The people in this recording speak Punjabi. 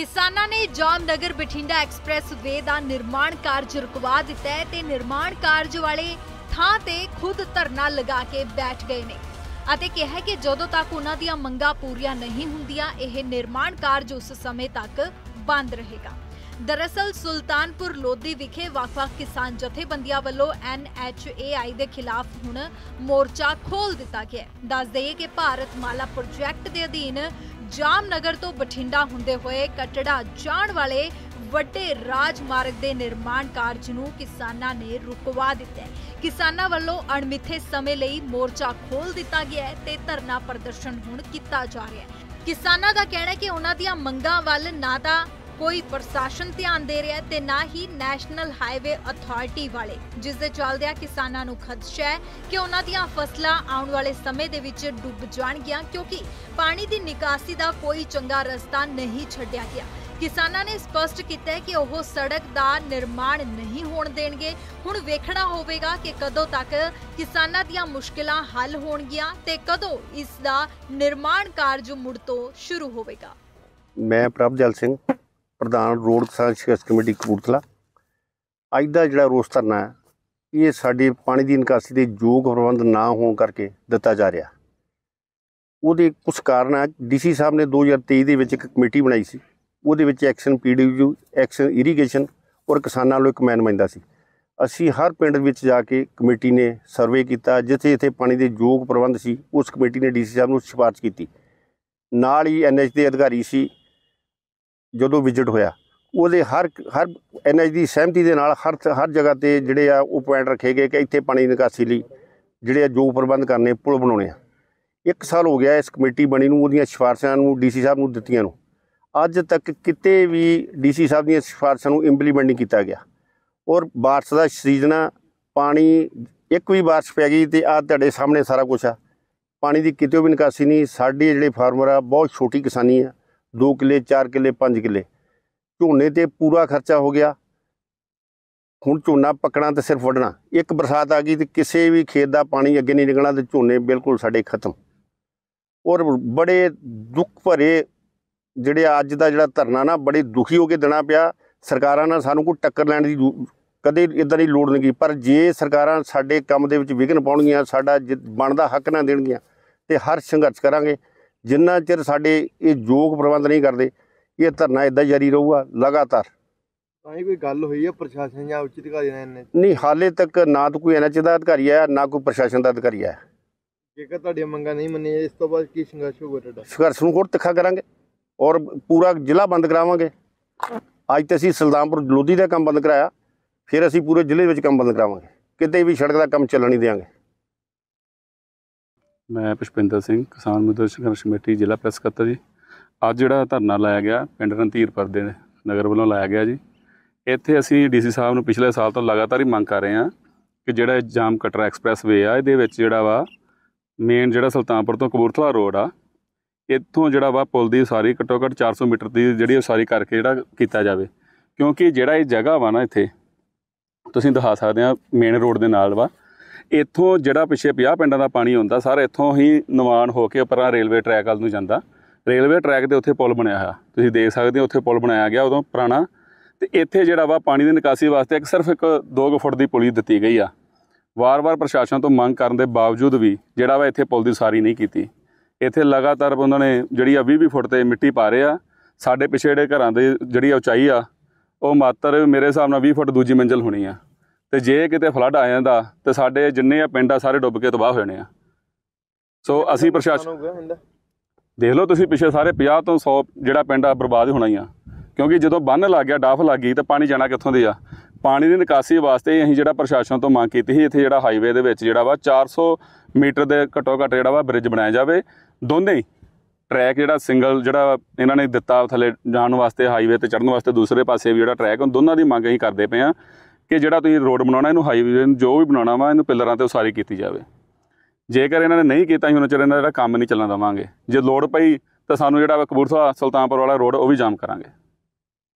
ਕਿਸਾਨਾਂ ਨੇ ਜਾਮਨਗਰ ਬਠਿੰਡਾ ਐਕਸਪ੍ਰੈਸ ਵੇ ਦਾ ਨਿਰਮਾਣ ਕਾਰਜ ਰੁਕਵਾ ਦਿੱਤਾ ਹੈ ਤੇ ਨਿਰਮਾਣ ਕਾਰਜ ਵਾਲੇ ਥਾਂ ਤੇ ਖੁਦ ਧਰਨਾ ਲਗਾ ਕੇ ਬੈਠ ਗਏ ਨੇ। ਅਤੇ ਕਿਹਾ ਕਿ ਜਦੋਂ ਤੱਕ ਉਹਨਾਂ ਦੀਆਂ ਮੰਗਾਂ ਪੂਰੀਆਂ ਨਹੀਂ ਹੁੰਦੀਆਂ, ਇਹ ਨਿਰਮਾਣ ਕਾਰਜ ਉਸ ਸਮੇਂ ਤੱਕ ਬੰਦ ਰਹੇਗਾ। ਦਰਅਸਲ, ਸੁਲਤਾਨਪੁਰ ਲੋਧੀ ਵਿਖੇ ਵੱਖ-ਵੱਖ ਕਿਸਾਨ ਜਥੇਬੰਦੀਆਂ ਵੱਲੋਂ NHAI ਦੇ ਖਿਲਾਫ ਹੁਣ ਮੋਰਚਾ ਖੋਲ ਦਿੱਤਾ ਗਿਆ ਹੈ। ਦੱਸ ਦਈਏ ਕਿ ਭਾਰਤ ਮਾਲਾ ਪ੍ਰੋਜੈਕਟ ਦੇ ਅਧੀਨ ਜਾਮਨਗਰ ਤੋਂ ਬਠਿੰਡਾ ਹੁੰਦੇ ਹੋਏ ਕਟੜਾ ਜਾਣ ਵਾਲੇ ਵੱਡੇ ਰਾਜਮਾਰਗ ਦੇ ਨਿਰਮਾਣ ਕਾਰਜ ਨੂੰ ਕਿਸਾਨਾਂ ਨੇ ਰੁਕਵਾ ਦਿੱਤਾ ਹੈ। ਕਿਸਾਨਾਂ ਵੱਲੋਂ ਅਣਮਿੱਥੇ ਸਮੇਂ ਲਈ ਮੋਰਚਾ ਖੋਲ ਦਿੱਤਾ ਗਿਆ ਹੈ ਤੇ ਧਰਨਾ ਪ੍ਰਦਰਸ਼ਨ ਹੁਣ ਕੀਤਾ ਜਾ ਰਿਹਾ ਹੈ। ਕਿਸਾਨਾਂ ਦਾ ਕਹਿਣਾ ਹੈ ਕਿ ਉਹਨਾਂ ਦੀਆਂ ਮੰਗਾਂ ਵੱਲ ਨਾ ਤਾਂ ਕੋਈ ਪ੍ਰਸ਼ਾਸਨ ਧਿਆਨ ਦੇ ਰਿਹਾ ਤੇ ਨਾ ਹੀ ਨੈਸ਼ਨਲ ਹਾਈਵੇ ਅਥਾਰਟੀ ਵਾਲੇ, ਜਿਸ ਦੇ ਚੱਲਦਿਆਂ ਕਿਸਾਨਾਂ ਨੂੰ ਖਦਸ਼ਾ ਹੈ ਕਿ ਉਹਨਾਂ ਦੀਆਂ ਫਸਲਾਂ ਆਉਣ ਵਾਲੇ ਸਮੇਂ ਦੇ ਵਿੱਚ ਡੁੱਬ ਜਾਣਗੀਆਂ, ਕਿਉਂਕਿ ਪਾਣੀ ਦੀ ਨਿਕਾਸੀ ਦਾ ਕੋਈ ਚੰਗਾ ਰਸਤਾ ਨਹੀਂ ਛੱਡਿਆ ਗਿਆ। ਕਿਸਾਨਾਂ ਨੇ ਸਪਸ਼ਟ ਕੀਤਾ ਹੈ ਕਿ ਉਹ ਸੜਕ ਦਾ ਨਿਰਮਾਣ ਨਹੀਂ ਹੋਣ ਦੇਣਗੇ। ਹੁਣ ਵੇਖਣਾ ਹੋਵੇਗਾ ਕਿ ਕਦੋਂ ਤੱਕ ਕਿਸਾਨਾਂ ਦੀਆਂ ਮੁਸ਼ਕਲਾਂ ਹੱਲ ਹੋਣਗੀਆਂ ਤੇ ਕਦੋਂ ਇਸ ਦਾ ਨਿਰਮਾਣ ਕਾਰਜ ਮੁੜ ਤੋਂ ਸ਼ੁਰੂ ਹੋਵੇਗਾ। ਮੈਂ ਪ੍ਰਭਜਲ ਸਿੰਘ ਪ੍ਰਧਾਨ ਰੋਡ ਕਿਸਾਨ ਸੰਘਰਸ਼ ਕਮੇਟੀ ਕਪੂਰਥਲਾ। ਅੱਜ ਦਾ ਜਿਹੜਾ ਰੋਸ ਧਰਨਾ ਹੈ, ਇਹ ਸਾਡੇ ਪਾਣੀ ਦੀ ਨਿਕਾਸੀ ਦੇ ਯੋਗ ਪ੍ਰਬੰਧ ਨਾ ਹੋਣ ਕਰਕੇ ਦਿੱਤਾ ਜਾ ਰਿਹਾ। ਉਹਦੇ ਕੁਝ ਕਾਰਨ ਹੈ ਡੀਸੀ ਸਾਹਿਬ ਨੇ 2023 ਦੇ ਵਿੱਚ ਇੱਕ ਕਮੇਟੀ ਬਣਾਈ ਸੀ। ਉਹਦੇ ਵਿੱਚ ਐਕਸ਼ਨ ਪੀਡੀਯੂ ਐਕਸ਼ਨ ਇਰੀਗੇਸ਼ਨ ਔਰ ਕਿਸਾਨਾਂ ਵੱਲੋਂ ਇੱਕ ਨੁਮਾਇੰਦਾ ਸੀ। ਅਸੀਂ ਹਰ ਪਿੰਡ ਵਿੱਚ ਜਾ ਕੇ ਕਮੇਟੀ ਨੇ ਸਰਵੇ ਕੀਤਾ। ਜਿੱਥੇ ਜਿੱਥੇ ਪਾਣੀ ਦੇ ਯੋਗ ਪ੍ਰਬੰਧ ਸੀ, ਉਸ ਕਮੇਟੀ ਨੇ ਡੀਸੀ ਸਾਹਿਬ ਨੂੰ ਸਿਫਾਰਿਸ਼ ਕੀਤੀ। ਨਾਲ ਹੀ ਐਨਐਚ ਦੇ ਅਧਿਕਾਰੀ ਸੀ ਜਦੋਂ ਵਿਜ਼ਿਟ ਹੋਇਆ, ਉਹਦੇ ਹਰ ਹਰ ਐਨਐਚ ਦੀ ਸਹਿਮਤੀ ਦੇ ਨਾਲ ਹਰ ਹਰ ਜਗ੍ਹਾ ਤੇ ਜਿਹੜੇ ਆ ਉਹ ਪੁਆਇੰਟ ਰੱਖੇ ਗਏ ਕਿ ਇੱਥੇ ਪਾਣੀ ਨਿਕਾਸੀ ਲਈ ਜਿਹੜੇ ਆ ਜੋ ਪ੍ਰਬੰਧ ਕਰਨੇ, ਪੁਲ ਬਣਾਉਣੇ ਆ। ਇੱਕ ਸਾਲ ਹੋ ਗਿਆ ਇਸ ਕਮੇਟੀ ਬਣੀ ਨੂੰ, ਉਹਦੀਆਂ ਸਿਫਾਰਸ਼ਾਂ ਨੂੰ ਡੀਸੀ ਸਾਹਿਬ ਨੂੰ ਦਿੱਤੀਆਂ ਨੂੰ। ਅੱਜ ਤੱਕ ਕਿਤੇ ਵੀ ਡੀਸੀ ਸਾਹਿਬ ਦੀਆਂ ਸਿਫਾਰਸ਼ਾਂ ਨੂੰ ਇੰਪਲੀਮੈਂਟ ਨਹੀਂ ਕੀਤਾ ਗਿਆ। ਔਰ ਬਾਰਿਸ਼ ਦਾ ਸੀਜ਼ਨ ਆ, ਪਾਣੀ, ਇੱਕ ਵੀ ਬਾਰਿਸ਼ ਪੈ ਗਈ ਤੇ ਆ ਤੁਹਾਡੇ ਸਾਹਮਣੇ ਸਾਰਾ ਕੁਝ ਆ। ਪਾਣੀ ਦੀ ਕਿਤੇ ਵੀ ਨਿਕਾਸੀ ਨਹੀਂ, ਸਾਡੇ ਜਿਹੜੇ ਫਾਰਮਰ ਆ, ਬਹੁਤ ਛੋਟੀ ਕਿਸਾਨੀ ਆ। 2 ਕਿੱਲੇ 4 ਕਿੱਲੇ 5 ਕਿੱਲੇ। ਝੋਨੇ ਤੇ ਪੂਰਾ ਖਰਚਾ ਹੋ ਗਿਆ। ਹੁਣ ਝੋਨਾ ਪੱਕਣਾ ਤੇ ਸਿਰਫ ਵੱਢਣਾ। ਇੱਕ ਬਰਸਾਤ ਆ ਗਈ ਤੇ ਕਿਸੇ ਵੀ ਖੇਤ ਦਾ ਪਾਣੀ ਅੱਗੇ ਨਹੀਂ ਨਿਕਲਣਾ ਤੇ ਝੋਨੇ ਬਿਲਕੁਲ ਸਾਡੇ ਖਤਮ। ਔਰ ਬੜੇ ਦੁੱਖ ਭਰੇ ਜਿਹੜੇ ਅੱਜ ਦਾ ਜਿਹੜਾ ਧਰਨਾ ਨਾ, ਬੜੇ ਦੁਖੀ ਹੋ ਕੇ ਦੇਣਾ ਪਿਆ। ਸਰਕਾਰਾਂ ਨਾਲ ਸਾਨੂੰ ਕੋਈ ਟੱਕਰ ਲੈਣ ਦੀ ਕਦੇ ਇਦਾਂ ਦੀ ਲੋੜ ਨਹੀਂ ਗਈ। ਪਰ ਜੇ ਸਰਕਾਰਾਂ ਸਾਡੇ ਕੰਮ ਦੇ ਵਿੱਚ ਵਿਘਨ ਪਾਉਣਗੀਆਂ, ਸਾਡਾ ਜਿ- ਬਣਦਾ ਹੱਕ ਨਾ ਦੇਣਗੀਆਂ, ਤੇ ਹਰ ਸੰਘਰਸ਼ ਕਰਾਂਗੇ। ਜਿੰਨਾ ਚਿਰ ਸਾਡੇ ਇਹ ਯੋਗ ਪ੍ਰਬੰਧ ਨਹੀਂ ਕਰਦੇ ਇਹ ਧਰਨਾ ਇਦਾਂ ਜਾਰੀ ਰਹੂਗਾ ਲਗਾਤਾਰ। ਤਾਂ ਹੀ ਕੋਈ ਗੱਲ ਹੋਈ ਹੈ ਪ੍ਰਸ਼ਾਸਨ ਜਾਂ ਉੱਚ ਅਧਿਕਾਰੀ ਨਾਲ ਇਹਨੇ ਨਹੀਂ ਹਾਲੇ ਤੱਕ ਨਾ ਤਾਂ ਕੋਈ ਐਨਐਚ ਦਾ ਅਧਿਕਾਰੀ ਆਇਆ ਨਾ ਕੋਈ ਪ੍ਰਸ਼ਾਸਨ ਦਾ ਅਧਿਕਾਰੀ ਆਇਆ। ਜੇਕਰ ਤੁਹਾਡੀਆਂ ਮੰਗਾਂ ਨਹੀਂ ਮੰਨੀਆਂ ਇਸ ਤੋਂ ਬਾਅਦ ਕੀ ਸੰਘਰਸ਼ ਹੋਊਗਾ ਤੁਹਾਡਾ? ਸੰਘਰਸ਼ ਨੂੰ ਹੋਰ ਤਿੱਖਾ ਕਰਾਂਗੇ ਔਰ ਪੂਰਾ ਜ਼ਿਲ੍ਹਾ ਬੰਦ ਕਰਾਵਾਂਗੇ। ਅੱਜ ਤੇ ਅਸੀਂ ਸੁਲਤਾਨਪੁਰ ਲੋਧੀ ਦਾ ਕੰਮ ਬੰਦ ਕਰਾਇਆ ਫਿਰ ਅਸੀਂ ਪੂਰੇ ਜ਼ਿਲ੍ਹੇ ਵਿੱਚ ਕੰਮ ਬੰਦ ਕਰਾਵਾਂਗੇ। ਕਿਤੇ ਵੀ ਸੜਕ ਦਾ ਕੰਮ ਚੱਲਣ ਨਹੀਂ ਦੇਵਾਂਗੇ ਮੈਂ ਪੁਸ਼ਪਿੰਦਰ ਸਿੰਘ, ਕਿਸਾਨ ਮਜ਼ਦੂਰ ਸੰਘਰਸ਼ ਕਮੇਟੀ, ਜ਼ਿਲ੍ਹਾ ਪ੍ਰੈਸ ਸਕੱਤਰ ਜੀ। ਅੱਜ ਜਿਹੜਾ ਧਰਨਾ ਲਾਇਆ ਗਿਆ, ਪਿੰਡ ਰਣਧੀਰਪੁਰ ਦੇ ਨਗਰ ਵੱਲੋਂ ਲਾਇਆ ਗਿਆ ਜੀ। ਇੱਥੇ ਅਸੀਂ ਡੀਸੀ ਸਾਹਿਬ ਨੂੰ ਪਿਛਲੇ ਸਾਲ ਤੋਂ ਲਗਾਤਾਰ ਹੀ ਮੰਗ ਕਰ ਰਹੇ ਹਾਂ ਕਿ ਜਿਹੜਾ ਇਹ ਜਾਮ ਕਟਰਾ ਐਕਸਪ੍ਰੈਸ ਵੇ ਆ, ਇਹਦੇ ਵਿੱਚ ਜਿਹੜਾ ਵਾ ਮੇਨ ਜਿਹੜਾ ਸੁਲਤਾਨਪੁਰ ਤੋਂ ਕਪੂਰਥਲਾ ਰੋਡ ਆ, ਇੱਥੋਂ ਜਿਹੜਾ ਵਾ ਪੁਲ ਦੀ ਉਸਾਰੀ ਘੱਟੋ ਘੱਟ 400 ਮੀਟਰ ਦੀ ਜਿਹੜੀ ਉਸਾਰੀ ਕਰਕੇ ਜਿਹੜਾ ਕੀਤਾ ਜਾਵੇ। ਕਿਉਂਕਿ ਜਿਹੜਾ ਇਹ ਜਗ੍ਹਾ ਵਾ ਨਾ ਇੱਥੇ, ਤੁਸੀਂ ਦਿਖਾ ਸਕਦੇ ਆ ਮੇਨ ਰੋਡ ਦੇ ਨਾਲ ਵਾ। ਇੱਥੋਂ ਜਿਹੜਾ ਪਿੱਛੇ 50 ਪਿੰਡਾਂ ਦਾ ਪਾਣੀ ਆਉਂਦਾ, ਸਾਰਾ ਇੱਥੋਂ ਹੀ ਨਿਵਾਨ ਹੋ ਕੇ ਉੱਪਰਾਂ ਰੇਲਵੇ ਟਰੈਕ ਵੱਲ ਨੂੰ ਜਾਂਦਾ। ਰੇਲਵੇ ਟਰੈਕ ਦੇ ਉੱਥੇ ਪੁਲ ਬਣਿਆ ਹੋਇਆ। ਤੁਸੀਂ ਦੇਖ ਸਕਦੇ ਹੋ, ਉੱਥੇ ਪੁਲ ਬਣਾਇਆ ਗਿਆ ਉਦੋਂ ਪੁਰਾਣਾ। ਤੇ ਇੱਥੇ ਜਿਹੜਾ ਵਾ ਪਾਣੀ ਦੀ ਨਿਕਾਸੀ ਵਾਸਤੇ ਇੱਕ ਸਿਰਫ ਇੱਕ 2 ਫੁੱਟ ਦੀ ਪੁਲੀ ਦਿੱਤੀ ਗਈ ਆ। ਵਾਰ-ਵਾਰ ਪ੍ਰਸ਼ਾਸਨ ਤੋਂ ਮੰਗ ਕਰਨ ਦੇ ਬਾਵਜੂਦ ਵੀ ਜਿਹੜਾ ਵਾ ਇੱਥੇ ਪੁਲ ਦੀ ਸਾਰੀ ਨਹੀਂ ਕੀਤੀ। ਇੱਥੇ ਲਗਾਤਾਰ ਉਹਨਾਂ ਨੇ ਜਿਹੜੀ ਆ 20-20 ਫੁੱਟ ਤੇ ਮਿੱਟੀ ਪਾ ਰਹੇ ਆ। ਸਾਡੇ ਪਿੱਛੇ ਜਿਹੜੇ ਘਰਾਂ ਦੇ ਜਿਹੜੀ ਉਚਾਈ ਆ, ਉਹ ਮਾਤਰ ਮੇਰੇ ਹਿਸਾਬ ਨਾਲ 20 ਫੁੱਟ ਦੂਜੀ ਮੰਜ਼ਲ ਹੋਣੀ ਆ। ਤੇ ਜੇ ਕਿਤੇ ਫਲੱਡ ਆ ਜਾਂਦਾ ਤੇ ਸਾਡੇ ਜਿੰਨੇ ਆ ਪਿੰਡ ਆ ਸਾਰੇ ਡੁੱਬ ਕੇ ਤਬਾਹ ਹੋ ਜਾਣੇ ਆ। ਸੋ ਅਸੀਂ ਪ੍ਰਸ਼ਾਸਨ ਦੇਖ ਲਓ ਤੁਸੀਂ ਪਿੱਛੇ ਸਾਰੇ 50 ਤੋਂ 100 ਜਿਹੜਾ ਪਿੰਡ ਆ ਬਰਬਾਦ ਹੋਣਾ ਹੀ ਆ। ਕਿਉਂਕਿ ਜਦੋਂ ਬੰਨ ਲੱਗ ਗਿਆ ਡਾਫ ਲੱਗ ਗਈ ਤਾਂ ਪਾਣੀ ਜਾਣਾ ਕਿੱਥੋਂ ਦੀ ਆ? ਪਾਣੀ ਦੀ ਨਿਕਾਸੀ ਵਾਸਤੇ ਅਸੀਂ ਜਿਹੜਾ ਪ੍ਰਸ਼ਾਸਨ ਤੋਂ ਮੰਗ ਕੀਤੀ ਸੀ ਇੱਥੇ ਜਿਹੜਾ ਹਾਈਵੇ ਦੇ ਵਿੱਚ ਜਿਹੜਾ ਵਾ 400 ਮੀਟਰ ਦੇ ਘੱਟੋ ਘੱਟ ਜਿਹੜਾ ਵਾ ਬ੍ਰਿਜ ਬਣਾਇਆ ਜਾਵੇ। ਦੋਨੇ ਹੀ। ਟਰੈਕ ਜਿਹੜਾ ਸਿੰਗਲ ਜਿਹੜਾ ਇਹਨਾਂ ਨੇ ਦਿੱਤਾ ਥੱਲੇ ਜਾਣ ਵਾਸਤੇ ਹਾਈਵੇ ਤੇ ਚੜ੍ਹਨ ਵਾਸਤੇ ਦੂਸਰੇ ਪਾਸੇ ਵੀ ਜਿਹੜਾ ਟਰੈਕ ਉਹ ਦੋਨਾਂ ਦੀ ਮੰਗ ਅਸੀਂ ਕਰਦੇ ਪਏ ਆ। ਕਿ ਜਿਹੜਾ ਤੁਸੀਂ ਰੋਡ ਬਣਾਉਣਾ, ਇਹਨੂੰ ਹਾਈਵੇ ਜੋ ਵੀ ਬਣਾਉਣਾ ਵਾ, ਇਹਨੂੰ ਪਿੱਲਰਾਂ ਤੇ ਉਸਾਰੀ ਕੀਤੀ ਜਾਵੇ। ਜੇਕਰ ਇਹਨਾਂ ਨੇ ਨਹੀਂ ਕੀਤਾ ਹੀ ਉਹਨਾਂ ਚਿਰ ਇਹਨਾਂ ਦਾ ਜਿਹੜਾ ਕੰਮ ਨਹੀਂ ਚੱਲਣ ਦੇਵਾਂਗੇ। ਜੇ ਲੋੜ ਪਈ ਤਾਂ ਸਾਨੂੰ ਜਿਹੜਾ ਕਪੂਰਥਲਾ, ਸੁਲਤਾਨਪੁਰ ਵਾਲਾ ਰੋਡ, ਉਹ ਵੀ ਜਾਮ ਕਰਾਂਗੇ।